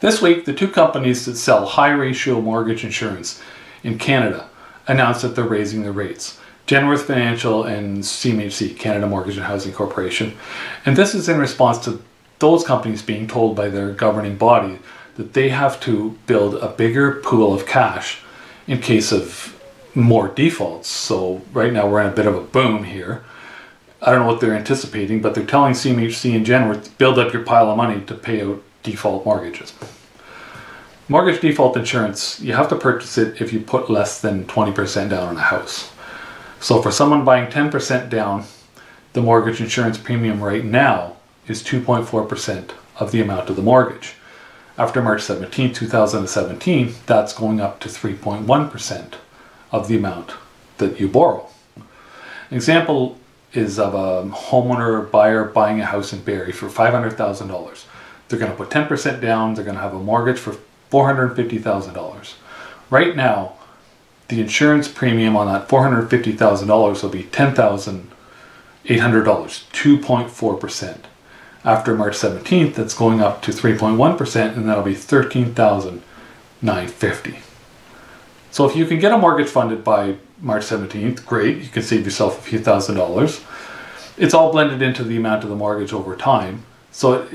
This week, the two companies that sell high ratio mortgage insurance in Canada announced that they're raising their rates. Genworth Financial and CMHC, Canada Mortgage and Housing Corporation. And this is in response to those companies being told by their governing body that they have to build a bigger pool of cash in case of more defaults. So right now we're in a bit of a boom here. I don't know what they're anticipating, but they're telling CMHC and Genworth build up your pile of money to pay out default mortgages. Mortgage default insurance, you have to purchase it if you put less than 20% down on a house. So for someone buying 10% down, the mortgage insurance premium right now is 2.4% of the amount of the mortgage. After March 17, 2017, that's going up to 3.1% of the amount that you borrow. An example is of a homeowner buyer buying a house in Barrie for $500,000. They're going to put 10% down, they're going to have a mortgage for $450,000. Right now, the insurance premium on that $450,000 will be $10,800, 2.4%. After March 17th, that's going up to 3.1%, and that'll be 13950 So if you can get a mortgage funded by March 17th, great, you can save yourself a few thousand dollars. It's all blended into the amount of the mortgage over time. So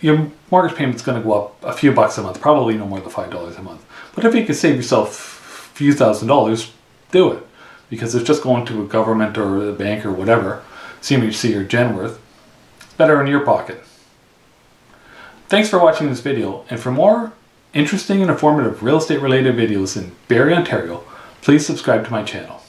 your mortgage payment's going to go up a few bucks a month, probably no more than $5 a month. But if you can save yourself a few thousand dollars, do it. Because it's just going to a government or a bank or whatever, CMHC or Genworth, better in your pocket. Thanks for watching this video, and for more interesting and informative real estate related videos in Barrie, Ontario, please subscribe to my channel.